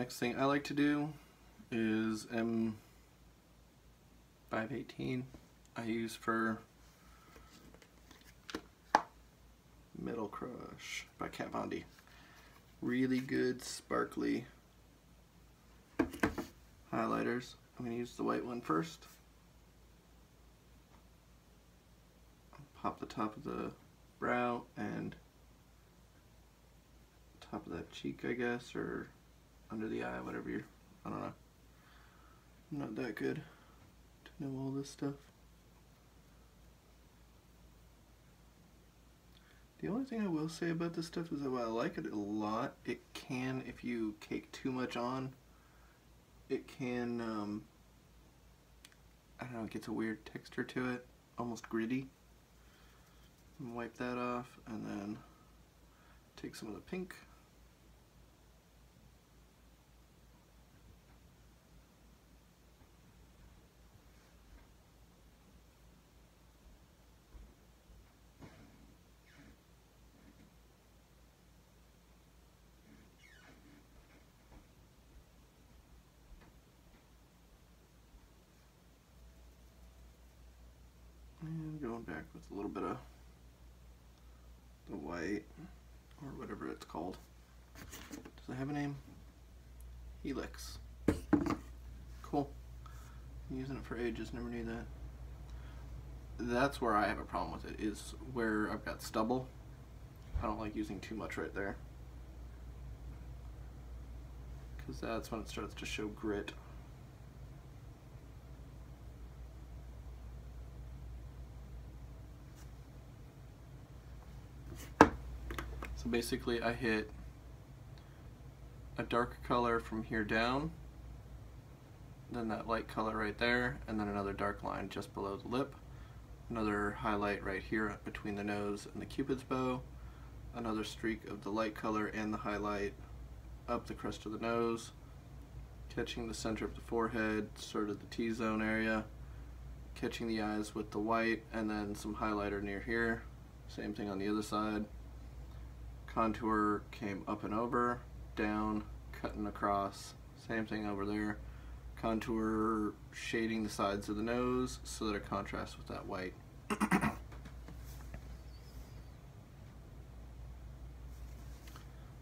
next thing I like to do is M518 I use for Metal Crush by Kat Von D. Really good sparkly highlighters. I'm going to use the white one first. Pop the top of the brow and top of that cheek, I guess, or under the eye, whatever you're, I don't know. I'm not that good to know all this stuff. The only thing I will say about this stuff is that while I like it a lot, it can, if you cake too much on, it can, um, I don't know, it gets a weird texture to it, almost gritty. Wipe that off and then take some of the pink And going back with a little bit of the white, or whatever it's called. Does it have a name? Helix. Cool. I'm using it for ages, never knew that. That's where I have a problem with it, is where I've got stubble. I don't like using too much right there. Because that's when it starts to show grit. Basically I hit a dark color from here down, then that light color right there, and then another dark line just below the lip, another highlight right here between the nose and the cupid's bow, another streak of the light color and the highlight up the crest of the nose, catching the center of the forehead, sort of the T-zone area, catching the eyes with the white, and then some highlighter near here. Same thing on the other side contour came up and over, down, cutting across, same thing over there. Contour shading the sides of the nose so that it contrasts with that white.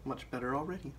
Much better already.